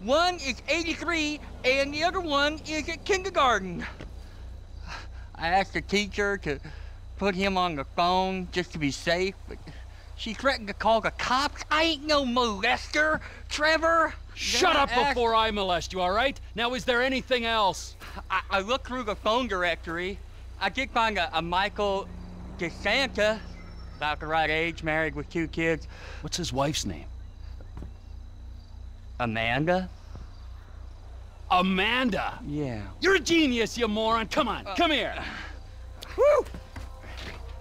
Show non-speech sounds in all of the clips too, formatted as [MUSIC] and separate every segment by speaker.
Speaker 1: One is 83, and the other one is at kindergarten. I asked the teacher to put him on the phone just to be safe, but she threatened to call the cops. I ain't no molester, Trevor.
Speaker 2: Shut
Speaker 1: Then
Speaker 2: up
Speaker 1: I asked-
Speaker 2: before I molest you, all right? Now, is there anything else?
Speaker 1: I, I looked through the phone directory. I did find a, a Michael DeSanta, about the right age, married with two kids.
Speaker 2: What's his wife's name?
Speaker 1: Amanda?
Speaker 2: Amanda.
Speaker 1: Yeah.
Speaker 2: You're a genius, you moron. Come on, come here.
Speaker 1: Woo!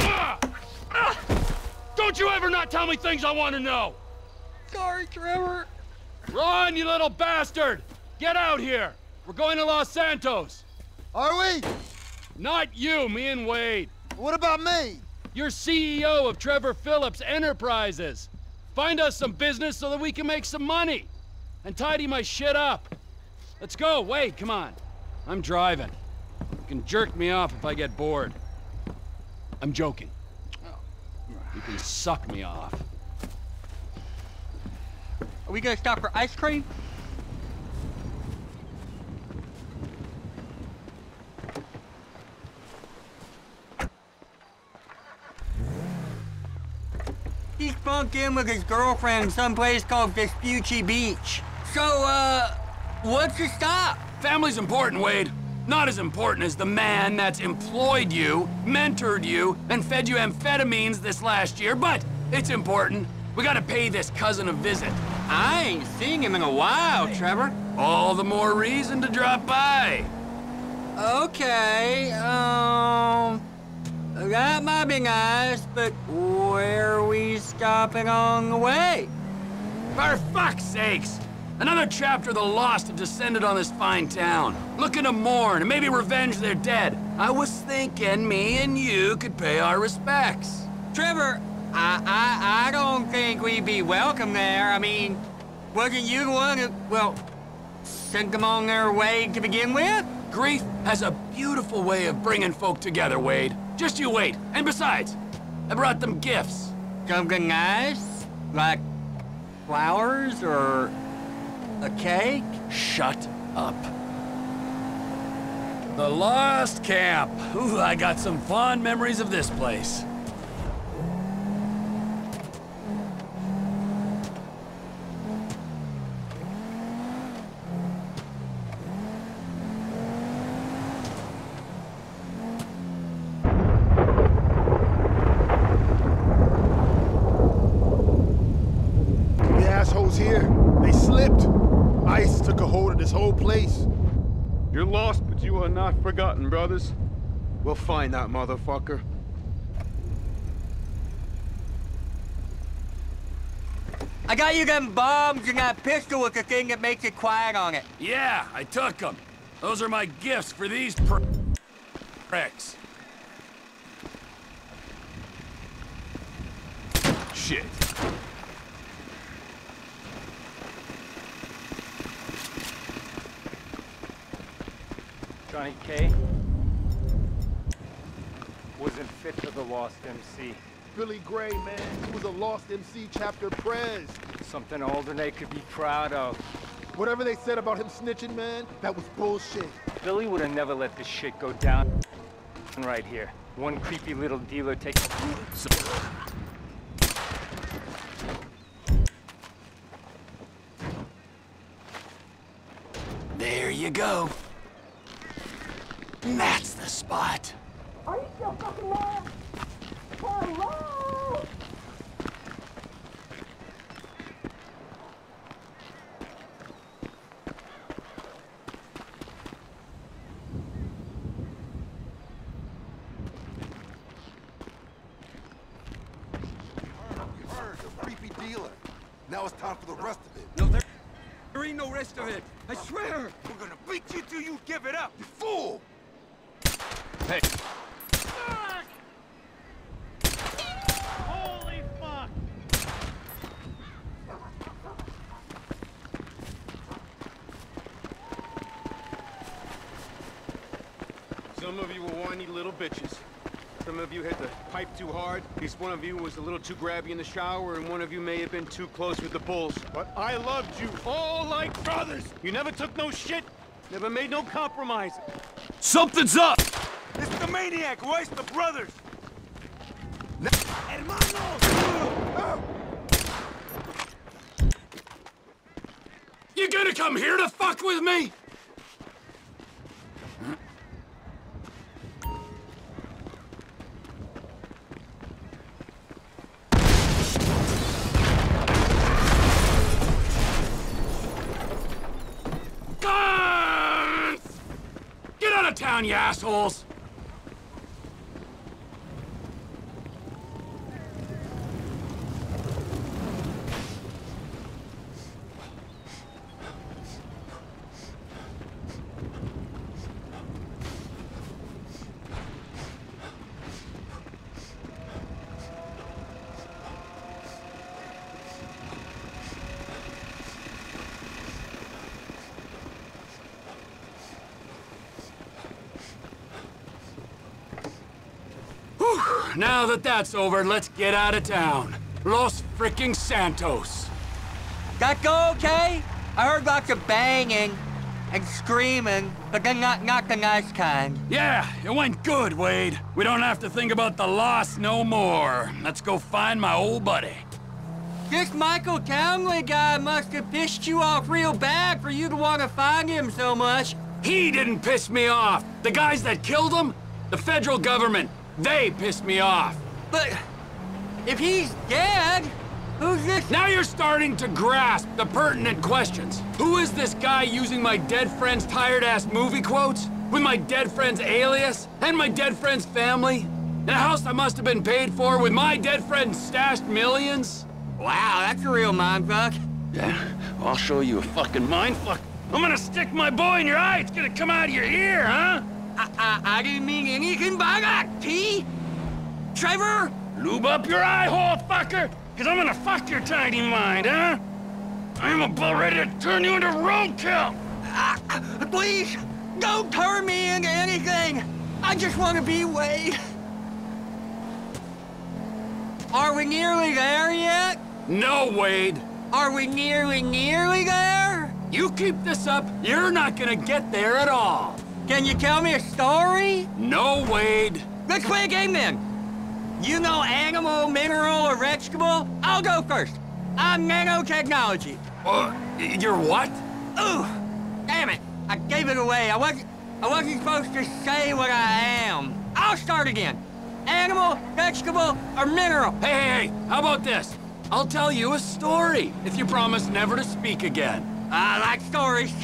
Speaker 2: Ah! Ah! Don't you ever not tell me things I want to know.
Speaker 1: Sorry, Trevor.
Speaker 2: Run, you little bastard! Get out here! We're going to Los Santos!
Speaker 3: Are we?
Speaker 2: Not you, me and Wade.
Speaker 3: What about me?
Speaker 2: You're CEO of Trevor Phillips Enterprises. Find us some business so that we can make some money. And tidy my shit up. Let's go, Wade, come on. I'm driving. You can jerk me off if I get bored. I'm joking. You can suck me off.
Speaker 1: Are we gonna stop for ice cream? He's bunked in with his girlfriend someplace called Vespucci Beach. So, uh, what's the stop?
Speaker 2: Family's important, Wade. Not as important as the man that's employed you, mentored you, and fed you amphetamines this last year, but it's important. We gotta pay this cousin a visit.
Speaker 1: I ain't seen him in a while, Trevor.
Speaker 2: All the more reason to drop by.
Speaker 1: Okay, um... That might be nice, but where are we stopping on the way?
Speaker 2: For fuck's sakes! Another chapter of the lost have descended on this fine town, looking to mourn and maybe revenge their dead. I was thinking me and you could pay our respects.
Speaker 1: Trevor, I, I, I don't think we'd be welcome there. I mean, wasn't you the one who, well, sent them on their way to begin with?
Speaker 2: Grief has a beautiful way of bringing folk together, Wade. Just you wait. And besides, I brought them gifts.
Speaker 1: Something nice? Like flowers or a cake?
Speaker 2: Shut up. The Lost Camp. Ooh, I got some fond memories of this place.
Speaker 3: The assholes here, they slipped. Ice took a hold of this whole place.
Speaker 4: You're lost, but you are not forgotten, brothers. We'll find that motherfucker.
Speaker 1: I got you them bombs and that pistol with the thing that makes it quiet on it.
Speaker 2: Yeah, I took them. Those are my gifts for these pr pricks.
Speaker 4: Shit.
Speaker 5: Johnny K wasn't fit for the Lost MC.
Speaker 3: Billy Grey, man, he was a Lost MC chapter prez.
Speaker 5: Something Alderney could be proud of.
Speaker 3: Whatever they said about him snitching, man, that was bullshit.
Speaker 5: Billy would have never let this shit go down right here. One creepy little dealer takes...
Speaker 2: There you go. That's the spot.
Speaker 6: Are you still fucking there? Hello?
Speaker 7: We heard the creepy dealer. Now it's time for the rest of it.
Speaker 8: No, there, there ain't no
Speaker 1: rest of it. I swear.
Speaker 4: We're gonna beat you till you give it up, you fool!
Speaker 2: Hey,
Speaker 7: Holy fuck!
Speaker 4: Some of you were whiny little bitches. Some of you hit the pipe too hard. At least one of you was a little too grabby in the shower, and one of you may have been too close with the bulls. But I loved you all like brothers! You never took no shit, never made no compromise.
Speaker 2: something's up!
Speaker 4: It's the maniac who the brothers!
Speaker 2: You gonna come here to fuck with me? Guns! Get out of town, you assholes! Now that that's over, let's get out of town. Los fricking Santos.
Speaker 1: That go okay? I heard lots of banging and screaming, but then not, not the nice kind.
Speaker 2: Yeah, it went good, Wade. We don't have to think about the Lost no more. Let's go find my old buddy.
Speaker 1: This Michael Townley guy must have pissed you off real bad for you to want to find him so much.
Speaker 2: He didn't piss me off. The guys that killed him, the federal government, they pissed me off.
Speaker 1: But if he's dead, who's this?
Speaker 2: Now you're starting to grasp the pertinent questions. Who is this guy using my dead friend's tired-ass movie quotes? With my dead friend's alias? And my dead friend's family? In a house I must have been paid for with my dead friend's stashed millions?
Speaker 1: Wow, that's a real mindfuck.
Speaker 2: Yeah, I'll show you a fucking mindfuck. I'm gonna stick my boy in your eye. It's gonna come out of your ear, huh?
Speaker 1: I, I, I didn't mean anything by that, T. Trevor?
Speaker 2: Lube up your eye hole, fucker! Cause I'm gonna fuck your tiny mind, huh? I'm about ready to turn you into roadkill!
Speaker 1: Ah, please, don't turn me into anything. I just want to be Wade. Are we nearly there yet?
Speaker 2: No, Wade.
Speaker 1: Are we nearly, nearly there?
Speaker 2: You keep this up, you're not gonna get there at all.
Speaker 1: Can you tell me a story?
Speaker 2: No, Wade.
Speaker 1: Let's play a game then. You know animal, mineral, or vegetable? I'll go first. I'm nanotechnology.
Speaker 2: Uh, you're what?
Speaker 1: Ooh, damn it. I gave it away. I wasn't, I wasn't supposed to say what I am. I'll start again. Animal, vegetable, or mineral?
Speaker 2: Hey, hey, hey, how about this? I'll tell you a story if you promise never to speak again.
Speaker 1: I like stories.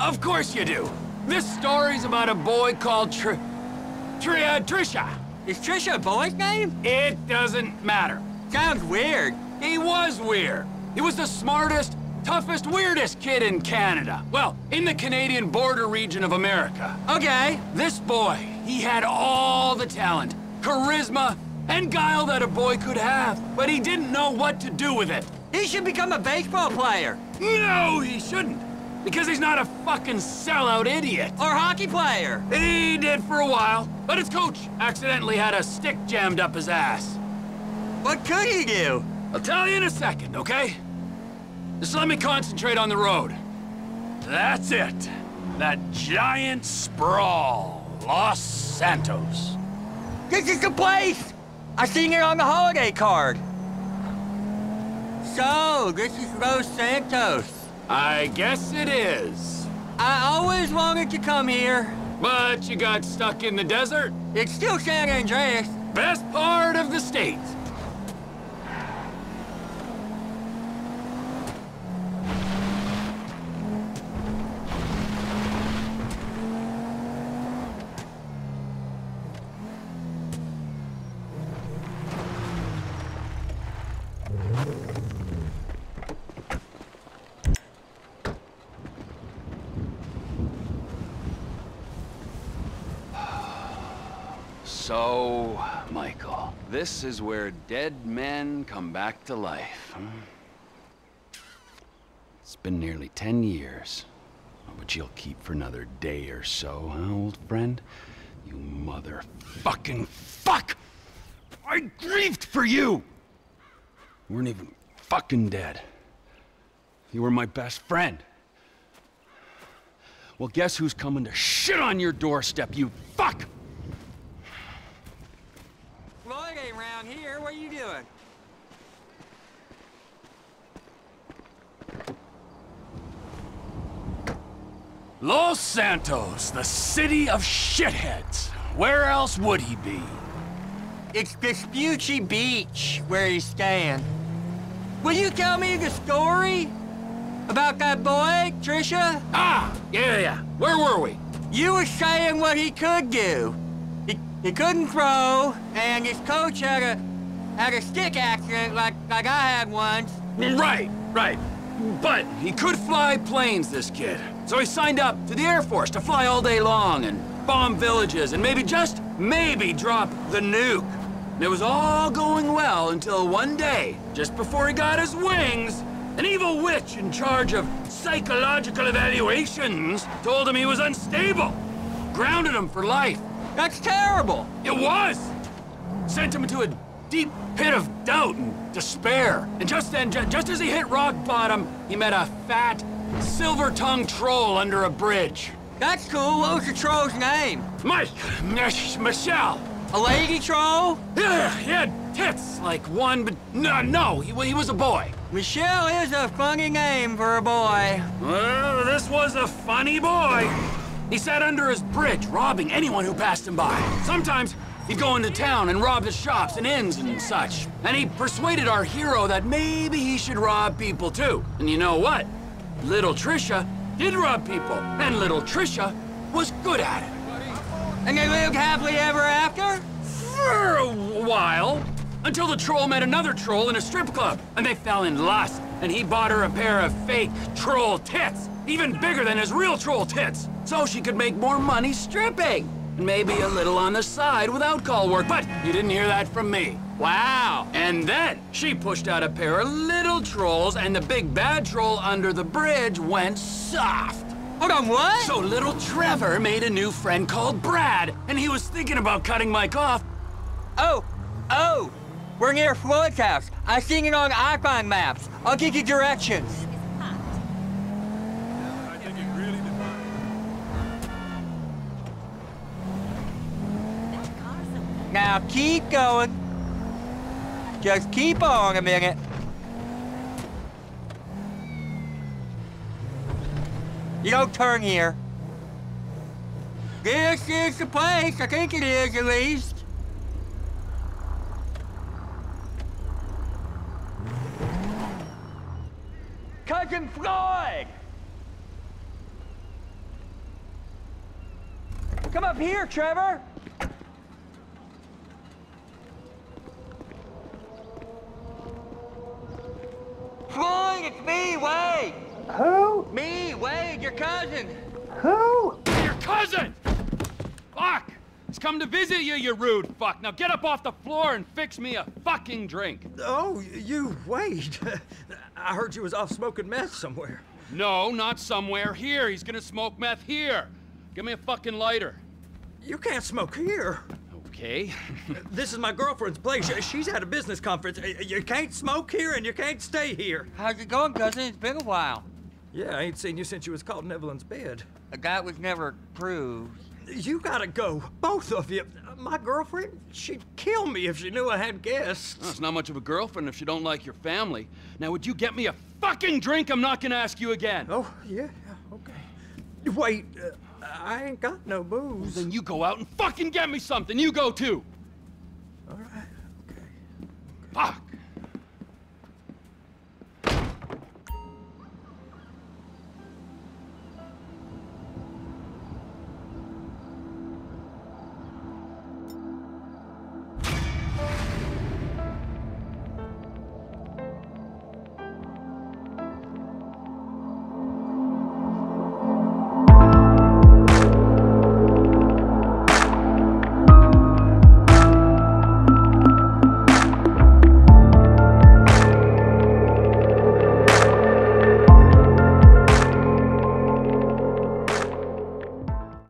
Speaker 2: Of course you do. This story's about a boy called Tr... Tr... Uh, Trisha.
Speaker 1: Is Trisha a boy's name?
Speaker 2: It doesn't matter.
Speaker 1: Sounds weird.
Speaker 2: He was weird. He was the smartest, toughest, weirdest kid in Canada. Well, in the Canadian border region of America.
Speaker 1: Okay.
Speaker 2: This boy, he had all the talent, charisma, and guile that a boy could have, but he didn't know what to do with it.
Speaker 1: He should become a baseball player.
Speaker 2: No, he shouldn't. Because he's not a fucking sellout idiot.
Speaker 1: Or hockey player.
Speaker 2: He did for a while, but his coach accidentally had a stick jammed up his ass.
Speaker 1: What could he do?
Speaker 2: I'll tell you in a second, okay? Just let me concentrate on the road. That's it. That giant sprawl, Los Santos.
Speaker 1: This is the place! I seen it on the holiday card. So, this is Los Santos.
Speaker 2: I guess it is.
Speaker 1: I always wanted to come here.
Speaker 2: But you got stuck in the desert?
Speaker 1: It's still San Andreas.
Speaker 2: Best part of the state. So, Michael, this is where dead men come back to life, huh? It's been nearly ten years. But you'll keep for another day or so, huh, old friend? You motherfucking fuck! I grieved for you! You weren't even fucking dead. You were my best friend. Well, guess who's coming to shit on your doorstep, you fuck!
Speaker 1: Around here. What are you doing?
Speaker 2: Los Santos, the city of shitheads. Where else would he be?
Speaker 1: It's Vespucci Beach where he's staying. Will you tell me the story? About that boy, Trisha?
Speaker 2: Ah, yeah, yeah. Where were we?
Speaker 1: You were saying what he could do. He, couldn't throw, and his coach had a had a stick accident like like I had once.
Speaker 2: Right, right. But he could fly planes, this kid. So he signed up to the Air Force to fly all day long and bomb villages and maybe just maybe drop the nuke. And it was all going well until one day, just before he got his wings, an evil witch in charge of psychological evaluations told him he was unstable. Grounded him for life.
Speaker 1: That's terrible.
Speaker 2: It was! Sent him into a deep pit of doubt and despair. And just then, ju just as he hit rock bottom, he met a fat, silver-tongued troll under a bridge.
Speaker 1: That's cool. What was the troll's name?
Speaker 2: Mike! Michelle!
Speaker 1: A lady troll?
Speaker 2: Yeah, he had tits like one, but no, no, he, he was a boy.
Speaker 1: Michelle is a funny name for a boy.
Speaker 2: Well, this was a funny boy. He sat under his bridge, robbing anyone who passed him by. Sometimes he'd go into town and rob the shops and inns and such. And he persuaded our hero that maybe he should rob people too. And you know what? Little Trisha did rob people, and little Trisha was good at it.
Speaker 1: And they lived happily ever after?
Speaker 2: For a while. Until the troll met another troll in a strip club, and they fell in lust, and he bought her a pair of fake troll tits, even bigger than his real troll tits, so she could make more money stripping. And maybe a little on the side without call work, but you didn't hear that from me.
Speaker 1: Wow.
Speaker 2: And then she pushed out a pair of little trolls, and the big bad troll under the bridge went soft.
Speaker 1: Hold on, what?
Speaker 2: So little Trevor made a new friend called Brad, and he was thinking about cutting Mike off,
Speaker 1: Oh, oh, we're near Floyd's house. I seen it on iPhone maps. I'll give you directions.
Speaker 3: I think it really
Speaker 1: Now keep going. Just keep on a minute. You don't turn here. This is the place. I think it is, at least. Cousin Floyd! Come up here, Trevor! Floyd, it's me, Wade!
Speaker 6: Who?
Speaker 1: Me, Wade, your cousin!
Speaker 6: Who?
Speaker 2: Your cousin! Fuck! He's come to visit you, you rude fuck. Now get up off the floor and fix me a fucking drink.
Speaker 7: Oh, you, wait. [LAUGHS] I heard you was off smoking meth somewhere.
Speaker 2: No, not somewhere here. He's gonna smoke meth here. Give me a fucking lighter.
Speaker 7: You can't smoke here.
Speaker 2: Okay. [LAUGHS]
Speaker 7: This is my girlfriend's place. She's at a business conference. You can't smoke here and you can't stay here.
Speaker 1: How's it going, cousin? It's been a while.
Speaker 7: Yeah, I ain't seen you since you was caught in Evelyn's bed.
Speaker 1: A That was never proved.
Speaker 7: You gotta go, both of you. My girlfriend, she'd kill me if she knew I had guests.
Speaker 2: Well, it's not much of a girlfriend if she don't like your family. Now, would you get me a fucking drink? I'm not gonna ask you again.
Speaker 7: Oh, yeah, yeah, okay. Wait, uh, I ain't got no booze.
Speaker 2: Then you go out and fucking get me something. You go too.
Speaker 7: All right, okay.
Speaker 2: Fuck.